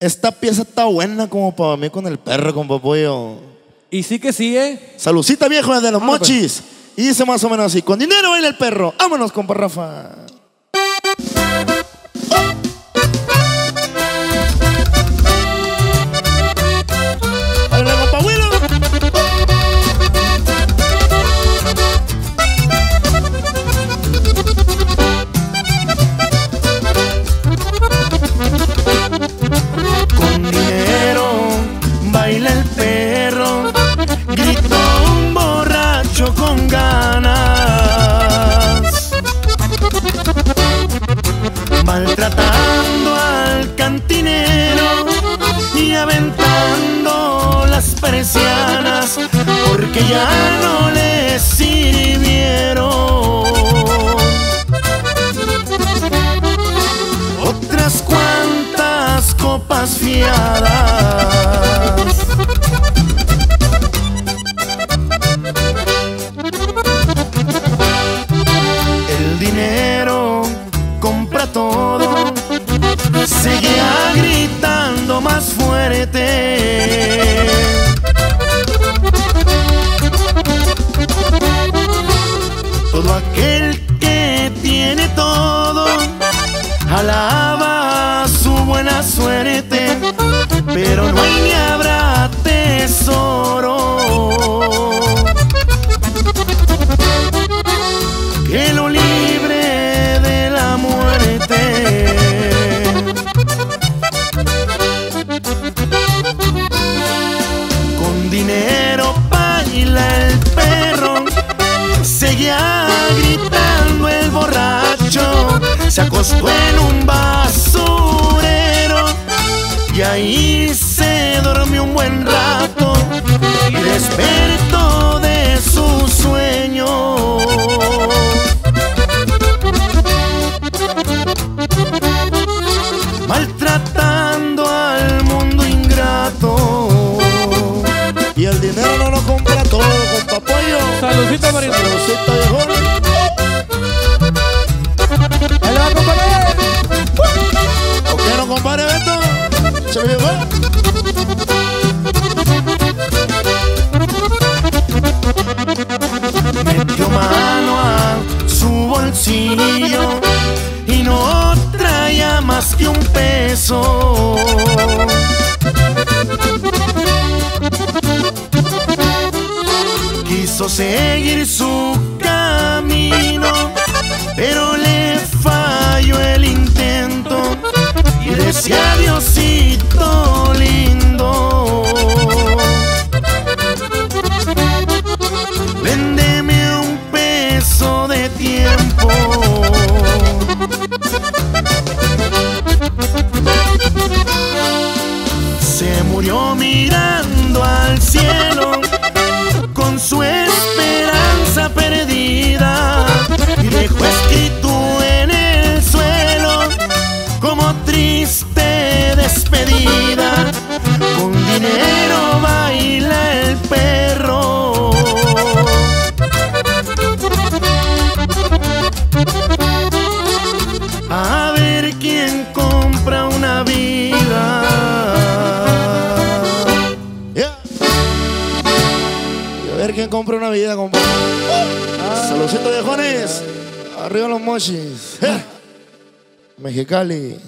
Esta pieza está buena como para mí con el perro, con pollo. Y sí que sí, ¿eh? Salucita viejo de los pues. mochis. Y dice más o menos así, con dinero baila el perro. Vámonos, compa Rafa. Maltratando al cantinero y aventando las persianas porque ya no le sirvieron. Otras cuantas copas fiadas. Aquel que tiene todo alaba su buena suerte, pero no hay ni habrá tesoro que lo libre de la muerte. Con dinero baila el perro, seguía se acostó en un basurero y ahí se durmió un buen rato y despertó de su sueño. Maltratando al mundo ingrato. Y el dinero no lo compra todo, compa pollo. Saludcita, Marito. Saludcita, compadre Beto? ¿Se llegó? Metió mano a su bolsillo y no traía más que un peso. Quiso seguir su cielo con su esperanza perdida y dejó escrito en el suelo como triste despedida. Con dinero Compra una vida, compadre. Saludcito viejones. Arriba los mochis. Yeah. Mexicali.